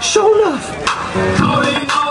Show enough. Calling all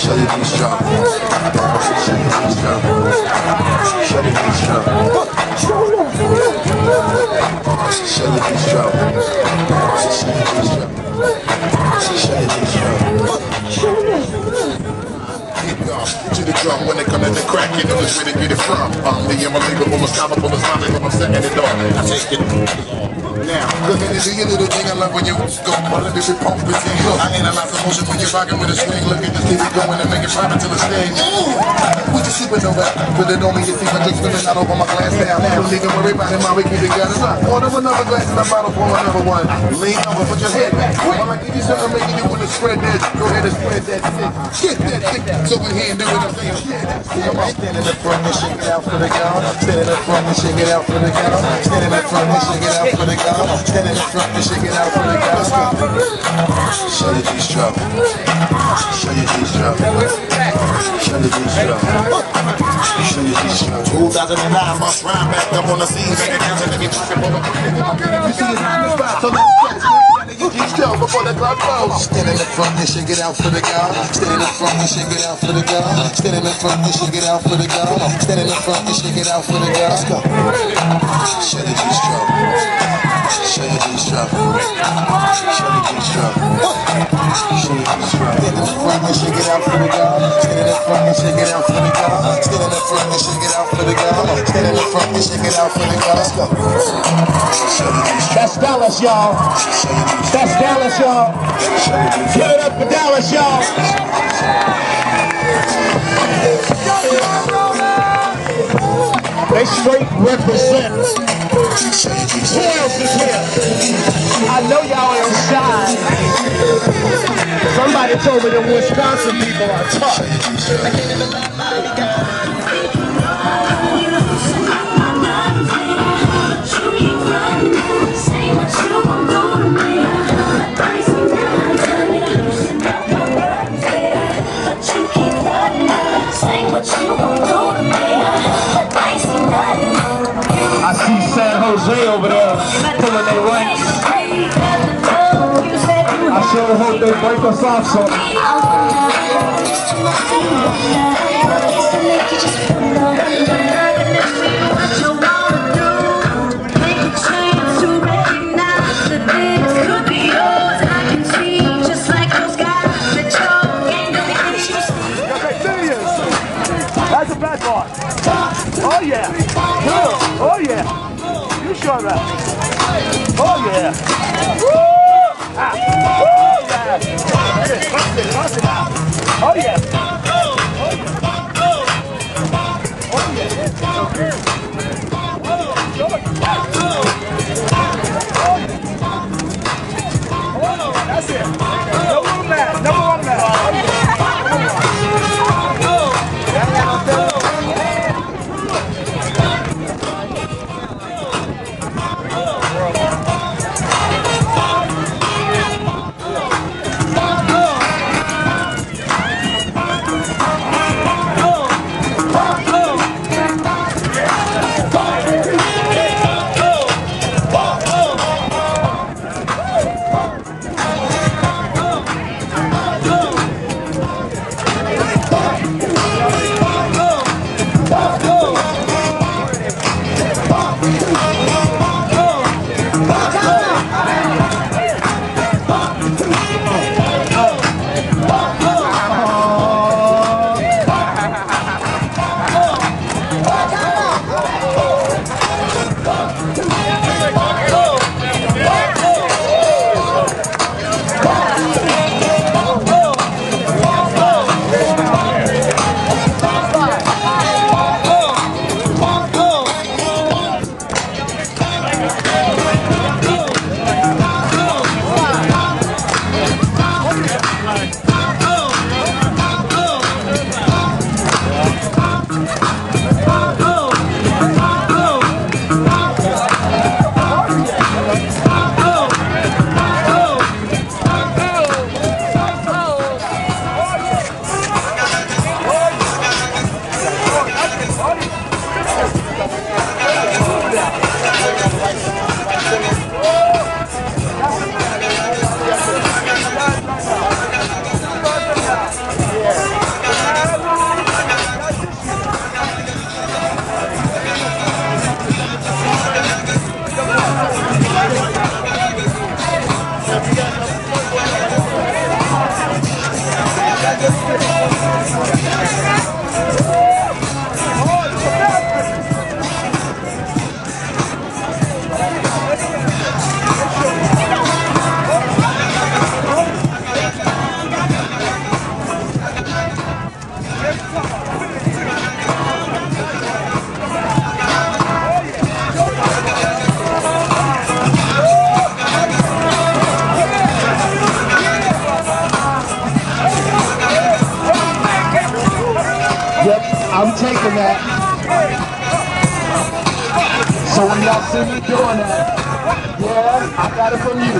Shut it. Shut the you know that's where they get it from. I'm the unbelievable, unstoppable, Islamic, I'm setting it off. I take it. Now, look at this, you little thing I love when you go. Of this is pump it in. Look, I analyze emotions when you're rocking with a swing. Look at this, it going and make it pop until it's. Ooh, we just supernova. Put it on me, you see my drink spilling out over my glass now. Now, even worry about it, man, we keep it got it up. Order another glass and a bottle for another one. Lean over, put your head back. While I give you something, making you want to spread that. Go ahead and spread that shit. Get that dick over here and do what I'm saying. Come on. Stand in the front and shake it out for the girl. Stand in the front and shake it out for the girl. Stand in the front and shake it out for the girl. Stand in the shake it out for the go. Shut it, these drop. Shut it, these drop. Shut it, these drop. Shut it, these drop. 2009, months rhyme back up on the scene. Down to the pocket for the You see it's on the spot, so let's go. You go before the clock goes. Stand in the front and shake it out for the girl. Stand in the front and shake it out for the girl. Stand in the front and shake it out for the girl. Stand in the front and shake it out for the girl. Let's go. Shut it, these drop. Shut it, these drop. Shut it, these drop. Drop. Stand in the front and shake it out for the girl. Stand in the front and shake it out for the girl. Stand in the front and shake it out for the girl. Stand in the front and shake it out for the girl. Let's go. That's Dallas, y'all. That's Dallas, y'all. Give it up for Dallas, y'all. Straight represent. Shut Who else is here? I know y'all are shy. Somebody told me the Wisconsin people are tough. Sure hope they break us off some. That's a bad boy. Oh yeah. Oh yeah. You sure that. Oh yeah. Yep, Gracias. that. So when y'all see me doing that, yeah, I got it from you.